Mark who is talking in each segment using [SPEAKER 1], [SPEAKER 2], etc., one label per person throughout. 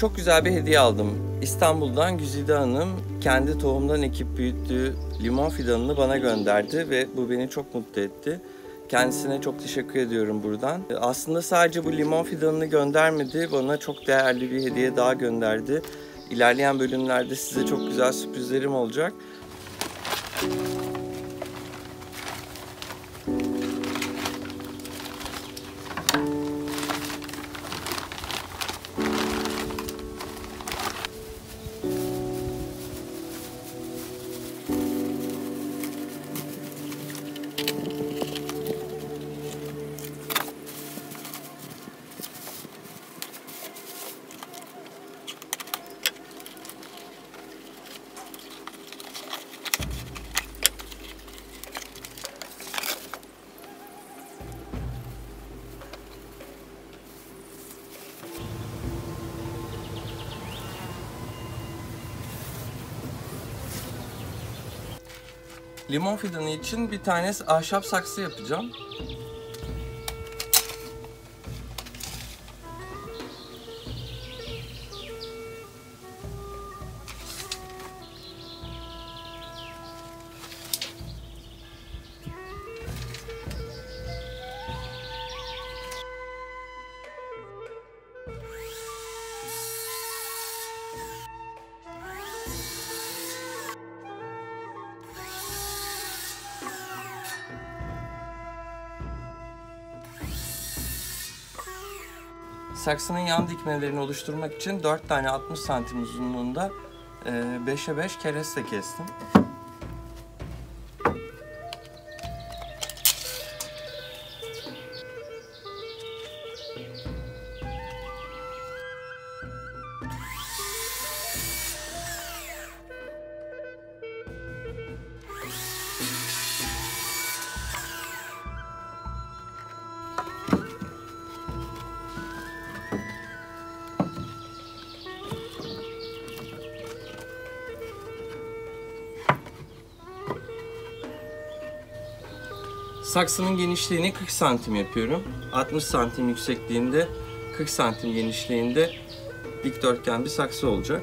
[SPEAKER 1] çok güzel bir hediye aldım. İstanbul'dan Güzide Hanım kendi tohumdan ekip büyüttüğü limon fidanını bana gönderdi ve bu beni çok mutlu etti. Kendisine çok teşekkür ediyorum buradan. Aslında sadece bu limon fidanını göndermedi, bana çok değerli bir hediye daha gönderdi. İlerleyen bölümlerde size çok güzel sürprizlerim olacak. Limon fidanı için bir tane ahşap saksı yapacağım. Saksının yan dikmelerini oluşturmak için 4 tane 60 santim uzunluğunda 5'e 5 kereste kestim. Saksının genişliğini 40 santim yapıyorum. 60 santim yüksekliğinde, 40 santim genişliğinde dikdörtgen bir saksı olacak.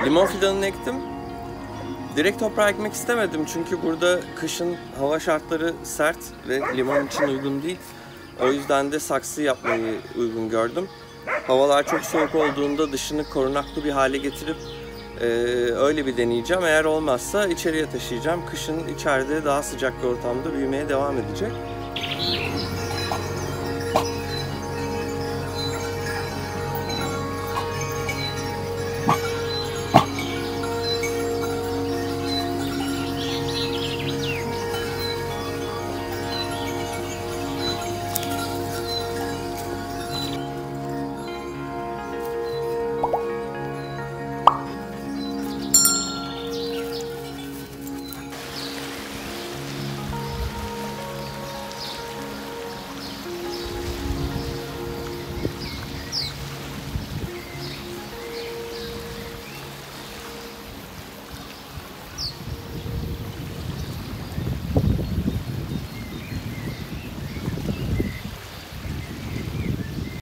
[SPEAKER 1] Limon fidanını ektim. Direkt toprağa ekmek istemedim çünkü burada kışın hava şartları sert ve limon için uygun değil. O yüzden de saksı yapmayı uygun gördüm. Havalar çok soğuk olduğunda dışını korunaklı bir hale getirip e, öyle bir deneyeceğim. Eğer olmazsa içeriye taşıyacağım. Kışın içeride daha sıcak bir ortamda büyümeye devam edecek.